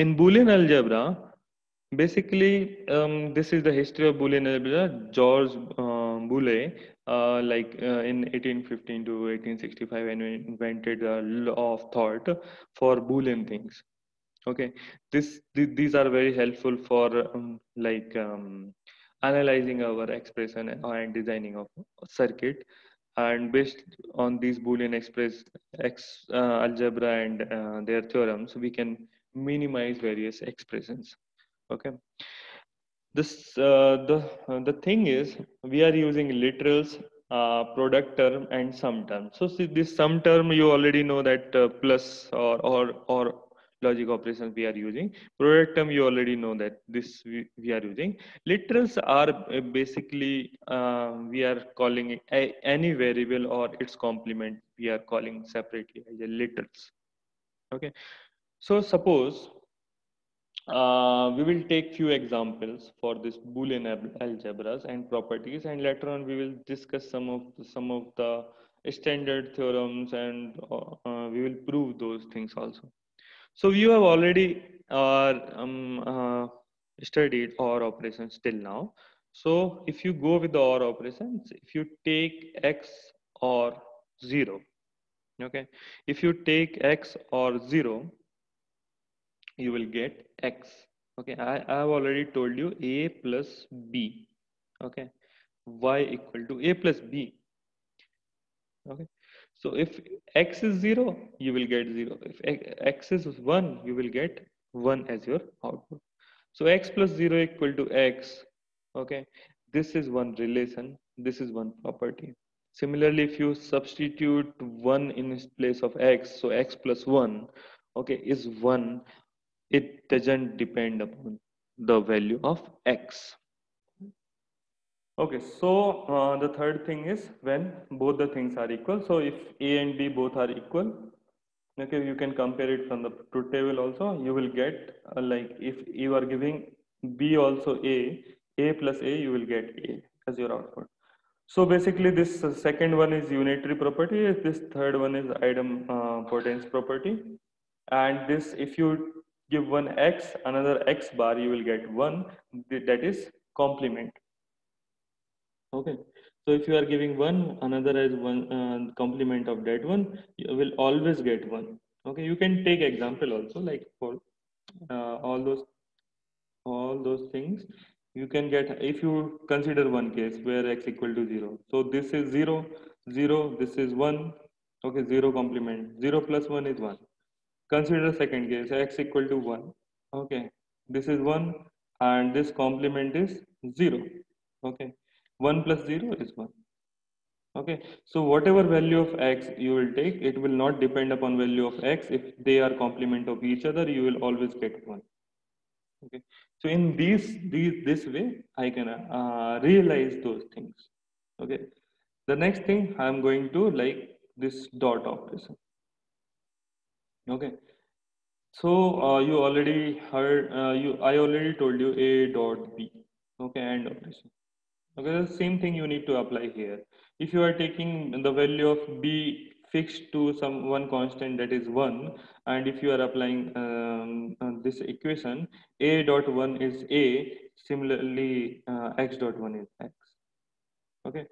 in Boolean algebra, basically, um, this is the history of Boolean algebra. George uh, Boole, uh, like uh, in 1815 to 1865, invented a law of thought for Boolean things. Okay, this th these are very helpful for um, like um, analyzing our expression and designing of circuit and based on these boolean express x uh, algebra and uh, their theorems we can minimize various expressions okay this uh, the uh, the thing is we are using literals uh, product term and sum term so see this sum term you already know that uh, plus or or or logic operations we are using. Product term, you already know that this we, we are using. Literals are uh, basically, uh, we are calling a, any variable or its complement, we are calling separately as a literals. Okay. So suppose uh, we will take few examples for this Boolean algebras and properties, and later on we will discuss some of the, some of the standard theorems, and uh, uh, we will prove those things also. So you have already uh, um, uh, studied OR operations till now. So if you go with the OR operations, if you take X or zero, okay, if you take X or zero, you will get X. Okay, I, have already told you A plus B. Okay, Y equal to A plus B. Okay, so if x is 0, you will get 0. If x is 1, you will get 1 as your output. So x plus 0 equal to x. Okay, this is one relation. This is one property. Similarly, if you substitute 1 in place of x, so x plus 1, okay, is 1. It doesn't depend upon the value of x. Okay, so uh, the third thing is when both the things are equal. So if A and B both are equal, okay, you can compare it from the truth table also. You will get uh, like if you are giving B also A, A plus A, you will get A as your output. So basically this uh, second one is unitary property. This third one is idempotence uh, property. And this, if you give one X, another X bar, you will get one, that is complement. Okay. So if you are giving one another as one uh, complement of that one you will always get one. Okay. You can take example also like for uh, all those all those things you can get if you consider one case where x equal to 0 so this is 0 0 this is 1 okay. 0 complement. 0 plus 1 is 1 consider second case x equal to 1 okay this is 1 and this complement is 0 okay 1 plus 0 is 1 okay so whatever value of x you will take it will not depend upon value of x. If they are complement of each other you will always get 1 okay so in these, these this way i can uh, realize those things. Okay the next thing i'm going to like this dot operation okay. So uh, you already heard uh, you i already told you a dot b. Okay and operation. Okay, the same thing you need to apply here. If you are taking the value of b fixed to some one constant that is 1 and if you are applying um, uh, this equation a dot 1 is a similarly uh, x dot 1 is x. Okay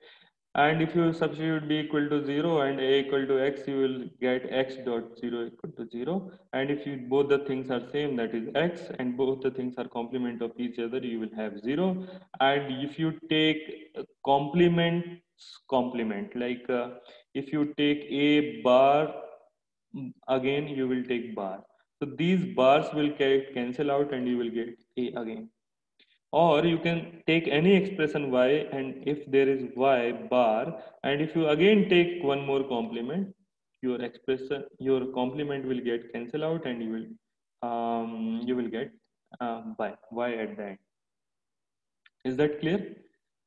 and if you substitute b equal to 0 and a equal to x, you will get x dot 0 equal to 0. And if you both the things are same, that is x, and both the things are complement of each other, you will have 0. And if you take complement complement, like uh, if you take a bar, again you will take bar. So these bars will get cancel out and you will get a again or you can take any expression y and if there is y bar and if you again take one more complement your expression your complement will get cancel out and you will um, you will get um, y y at the end. Is that clear?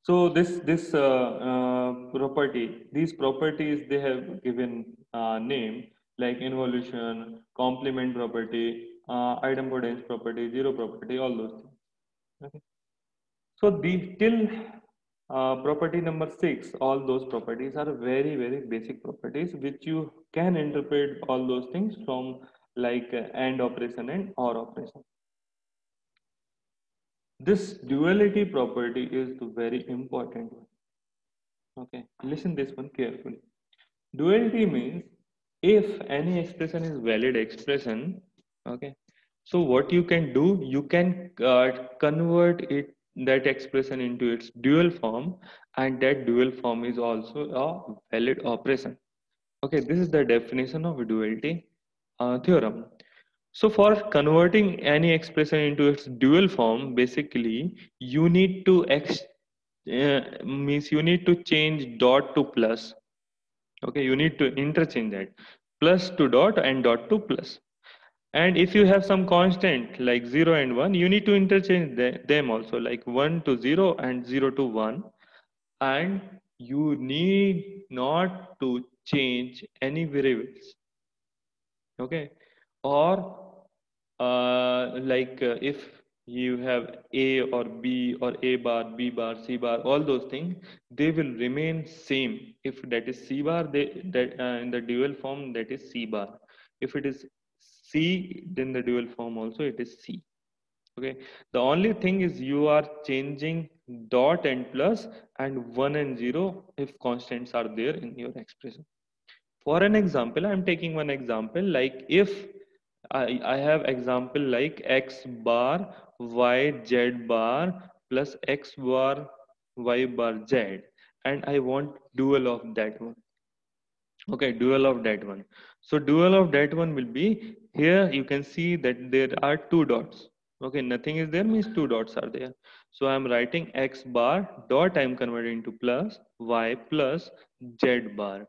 So this this uh, uh, property these properties they have given uh, name like involution complement property uh, idempotence property zero property all those things so the till uh, property number six, all those properties are very, very basic properties which you can interpret all those things from like uh, AND operation and OR operation. This duality property is the very important one. Okay, listen this one carefully. Duality means if any expression is valid expression, okay, so what you can do, you can uh, convert it that expression into its dual form and that dual form is also a valid operation. Okay, this is the definition of duality uh, theorem. So for converting any expression into its dual form, basically you need to ex uh, means you need to change dot to plus. Okay, you need to interchange that plus to dot and dot to plus. And if you have some constant like 0 and 1, you need to interchange them also like 1 to 0 and 0 to 1. And you need not to change any variables. Okay. Or uh, like uh, if you have A or B or A bar, B bar, C bar, all those things, they will remain same. If that is C bar, they that uh, in the dual form that is C bar. If it is C, then the dual form also it is C. Okay. The only thing is you are changing dot and plus and one and zero if constants are there in your expression. For an example, I'm taking one example like if I, I have example like x bar y z bar plus x bar y bar z and I want dual of that one. Okay, dual of that one. So dual of that one will be here you can see that there are two dots. Okay, nothing is there means two dots are there. So I'm writing x bar dot I'm converting to plus y plus z bar.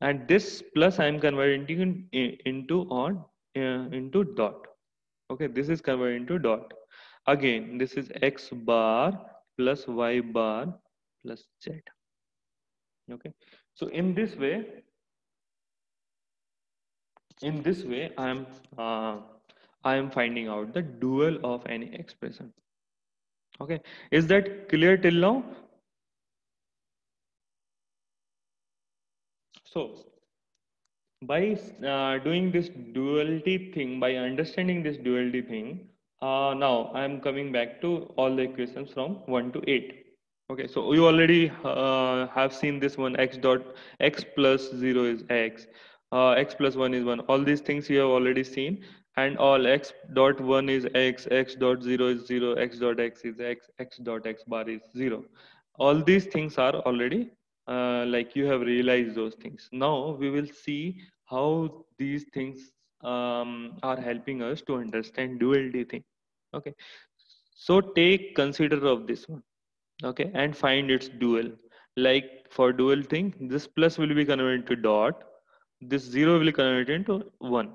And this plus I'm converting into on uh, into dot. Okay, this is converted into dot. Again, this is x bar plus y bar plus z. Okay, so in this way, in this way i am uh, i am finding out the dual of any expression. Okay. Is that clear till now? So by uh, doing this duality thing by understanding this duality thing uh, now i am coming back to all the equations from 1 to 8 okay. So you already uh, have seen this one x dot x plus 0 is x uh, x plus 1 is 1 all these things you have already seen. And all x dot 1 is x x dot 0 is 0 x dot x is x x dot x bar is 0 all these things are already uh, like you have realized those things. Now we will see how these things um, are helping us to understand duality thing. Okay. So take consider of this one. Okay. And find its dual. Like for dual thing this plus will be converted to dot this 0 will convert into 1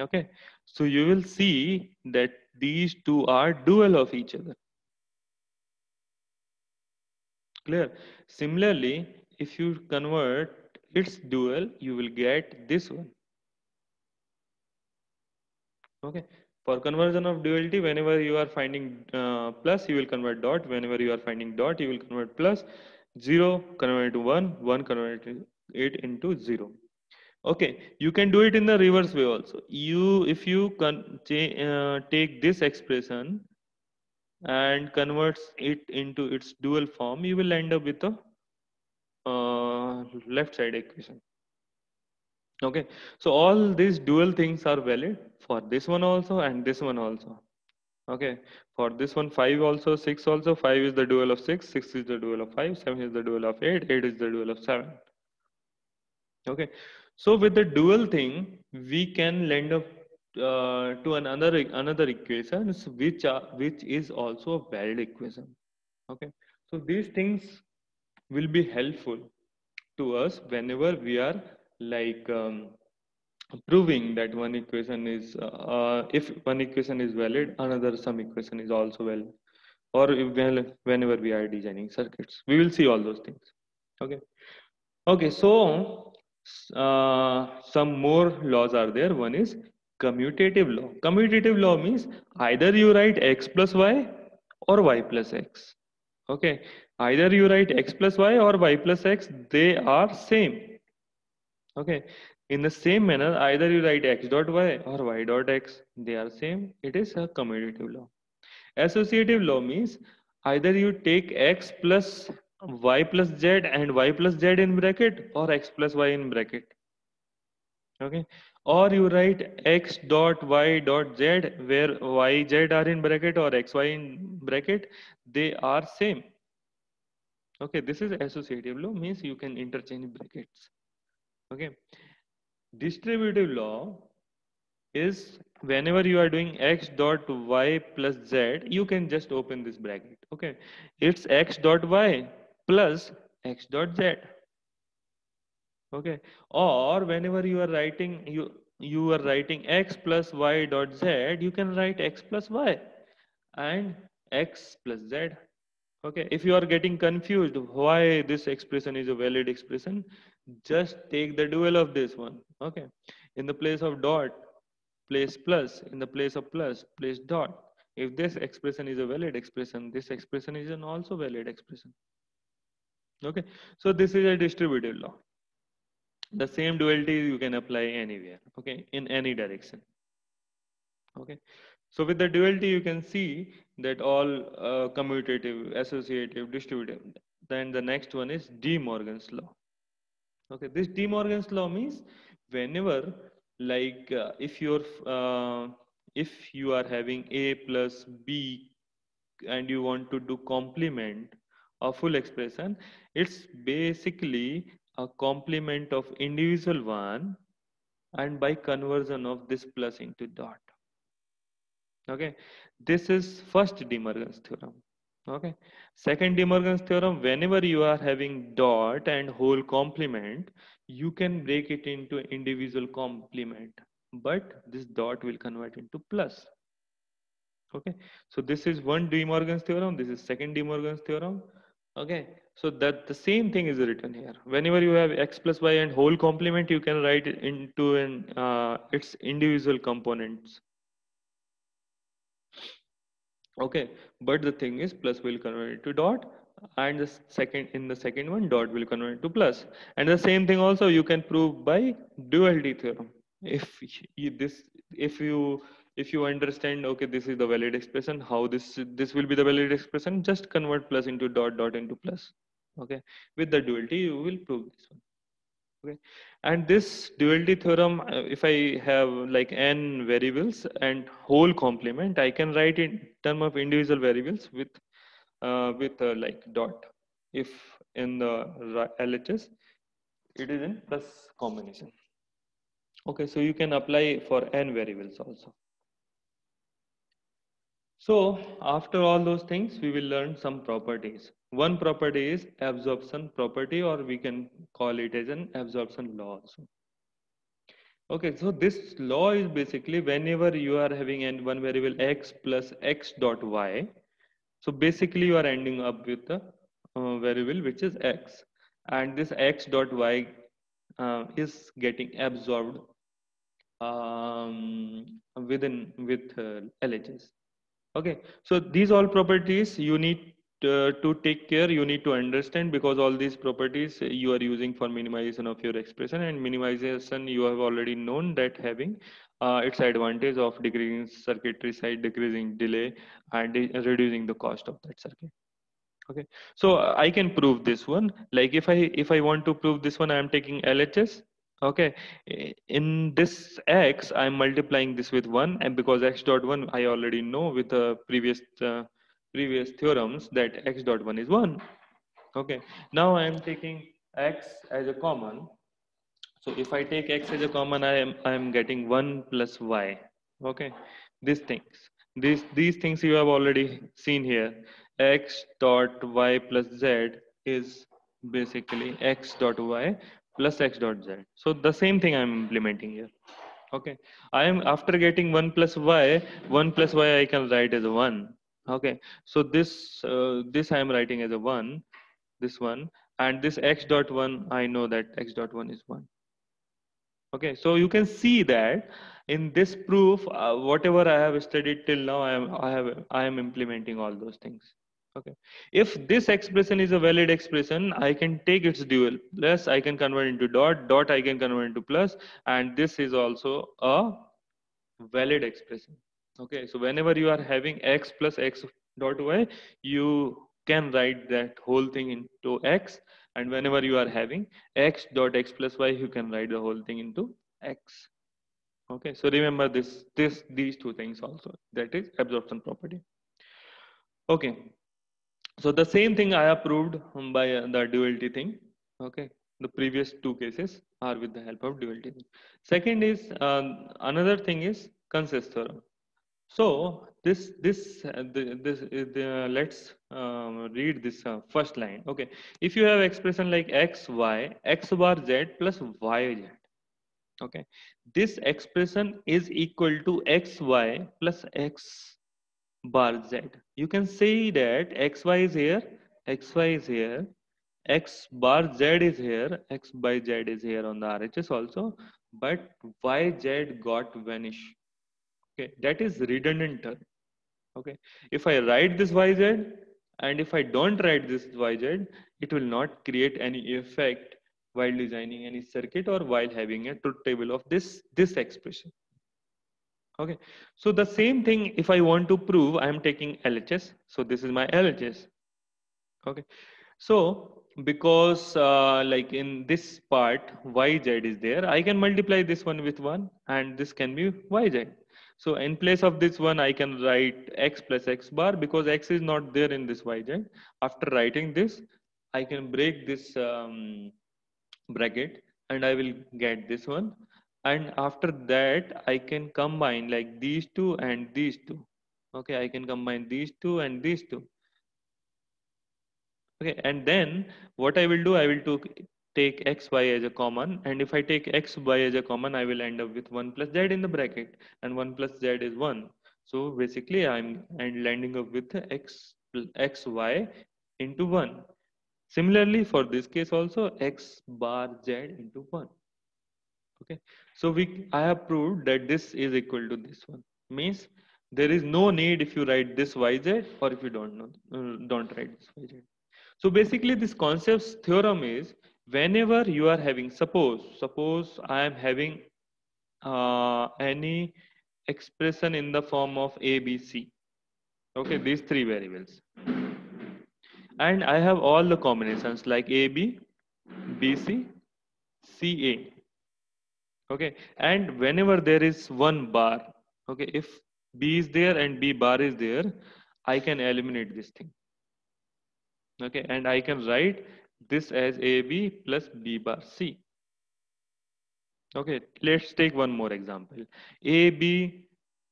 okay? So you will see that these two are dual of each other. Clear? Similarly if you convert its dual you will get this one. Okay? For conversion of duality whenever you are finding uh, plus you will convert dot. Whenever you are finding dot you will convert plus. 0 convert to 1 1 convert it into 0 okay you can do it in the reverse way also. You if you uh, take this expression and converts it into its dual form you will end up with a uh, left side equation. Okay so all these dual things are valid for this one also and this one also. Okay for this one 5 also 6 also 5 is the dual of 6 6 is the dual of 5 7 is the dual of 8 8 is the dual of 7 okay so with the dual thing, we can land up uh, to another another equation which are, which is also a valid equation. Okay, so these things will be helpful to us whenever we are like um, proving that one equation is uh, if one equation is valid, another some equation is also valid, or if, whenever we are designing circuits, we will see all those things. Okay, okay, so uh, some more laws are there. One is commutative law. Commutative law means either you write x plus y or y plus x. Okay, either you write x plus y or y plus x, they are same. Okay, In the same manner, either you write x dot y or y dot x. They are same. It is a commutative law. Associative law means either you take x plus y plus z and y plus z in bracket or x plus y in bracket. Okay. Or you write x dot y dot z where y z are in bracket or x y in bracket. They are same. Okay. This is associative law means you can interchange brackets. Okay distributive law is whenever you are doing x dot y plus z you can just open this bracket okay it's x dot y plus x dot z. Okay. Or whenever you are writing you you are writing x plus y dot z you can write x plus y and x plus z. Okay. If you are getting confused why this expression is a valid expression just take the dual of this one. Okay. In the place of dot place plus in the place of plus place dot. If this expression is a valid expression this expression is an also valid expression okay. So this is a distributive law. The same duality you can apply anywhere okay in any direction. Okay. So with the duality you can see that all uh, commutative associative distributive then the next one is de morgan's law. Okay. This de morgan's law means whenever like uh, if you're uh, if you are having a plus b and you want to do complement a full expression. It's basically a complement of individual one and by conversion of this plus into dot. Okay? This is first de morgan's theorem. Okay? Second de morgan's theorem whenever you are having dot and whole complement you can break it into individual complement but this dot will convert into plus. Okay? So this is one de morgan's theorem this is second de morgan's theorem okay so that the same thing is written here. Whenever you have x plus y and whole complement you can write it into an uh, its individual components. Okay but the thing is plus will convert it to dot and the second in the second one dot will convert to plus. And the same thing also you can prove by duality theorem. If you, this if you if you understand okay this is the valid expression how this this will be the valid expression just convert plus into dot dot into plus okay? With the duality you will prove this one okay? And this duality theorem uh, if i have like n variables and whole complement i can write in term of individual variables with uh, with uh, like dot. If in the LHS it is in plus combination. Okay so you can apply for n variables also so after all those things, we will learn some properties. One property is absorption property or we can call it as an absorption law also. Okay, so this law is basically whenever you are having an one variable x plus x dot y. So basically you are ending up with a uh, variable which is x and this x dot y uh, is getting absorbed um, within with uh, LHS okay so these all properties you need uh, to take care you need to understand because all these properties you are using for minimization of your expression and minimization you have already known that having uh, its advantage of decreasing circuitry side decreasing delay and reducing the cost of that circuit. Okay so i can prove this one. Like if i if i want to prove this one i am taking lhs okay. In this x i'm multiplying this with 1 and because x dot 1 i already know with the previous uh, previous theorems that x dot 1 is 1 okay. Now i am taking x as a common. So if i take x as a common i am i am getting 1 plus y. Okay. These things. These these things you have already seen here. X dot y plus z is basically x dot y plus x dot z. So the same thing I'm implementing here. Okay. I am after getting 1 plus y, 1 plus y I can write as a 1. Okay. So this, uh, this I am writing as a 1, this one, and this x dot 1, I know that x dot 1 is 1. Okay. So you can see that in this proof, uh, whatever I have studied till now, I am, I have, I am implementing all those things. Okay. If this expression is a valid expression i can take its dual. Plus i can convert into dot dot i can convert into plus and this is also a valid expression. Okay so whenever you are having x plus x dot y you can write that whole thing into x and whenever you are having x dot x plus y you can write the whole thing into x. Okay so remember this this these two things also. That is absorption property. Okay so the same thing I have proved by uh, the duality thing. Okay, the previous two cases are with the help of duality. Second is uh, another thing is consensus theorem. So this this uh, the, this the, let's um, read this uh, first line. Okay, if you have expression like x y x bar z plus y z. Okay, this expression is equal to x y plus x bar z. You can see that xy is here, xy is here, x bar z is here, x by z is here on the RHS also, but yz got vanish. Okay, that is redundant term. Okay, if I write this yz and if I don't write this yz, it will not create any effect while designing any circuit or while having a truth table of this this expression okay. So the same thing if i want to prove i am taking lhs so this is my lhs okay. So because uh, like in this part yz is there i can multiply this one with one and this can be yz so in place of this one i can write x plus x bar because x is not there in this yz after writing this i can break this um, bracket and i will get this one and after that I can combine like these two and these two. Okay I can combine these two and these two. Okay and then what I will do I will take x y as a common. And if I take x y as a common I will end up with 1 plus z in the bracket. And 1 plus z is 1 so basically I'm and landing up with x x y into 1 similarly for this case also x bar z into 1 okay. So we i have proved that this is equal to this one. Means there is no need if you write this yz or if you don't know uh, don't write this yz. So basically this consensus theorem is whenever you are having suppose suppose i am having uh, any expression in the form of a b c. Okay these three variables. And i have all the combinations like a b b c c a okay and whenever there is one bar okay if b is there and b bar is there i can eliminate this thing. Okay and i can write this as ab plus b bar c. Okay let's take one more example. Ab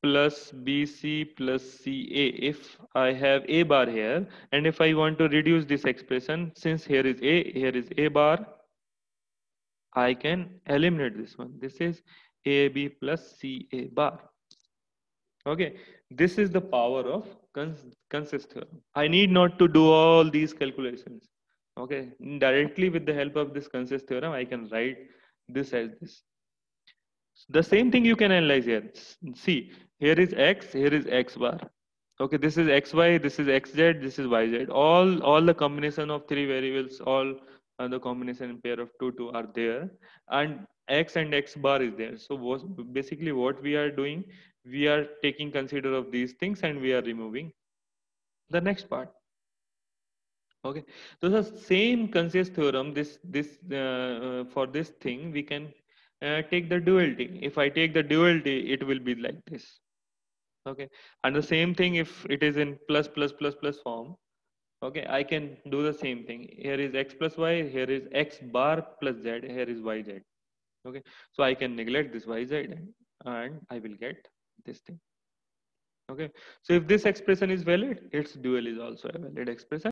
plus bc plus ca if i have a bar here and if i want to reduce this expression since here is a here is a bar I can eliminate this one. This is AB plus CA bar. Okay, this is the power of cons consensus theorem. I need not to do all these calculations. Okay, directly with the help of this consensus theorem, I can write this as this. The same thing you can analyze here. See, here is x, here is x bar. Okay, this is xy, this is xz, this is yz. All all the combination of three variables, all the combination pair of 2 2 are there. And x and x bar is there. So what, basically what we are doing we are taking consider of these things and we are removing the next part. Okay. So the same consensus theorem this this uh, uh, for this thing we can uh, take the duality. If i take the duality it will be like this. Okay. And the same thing if it is in plus plus plus plus form okay i can do the same thing. Here is x plus y here is x bar plus z here is yz okay so i can neglect this yz and i will get this thing. Okay so if this expression is valid its dual is also a valid expression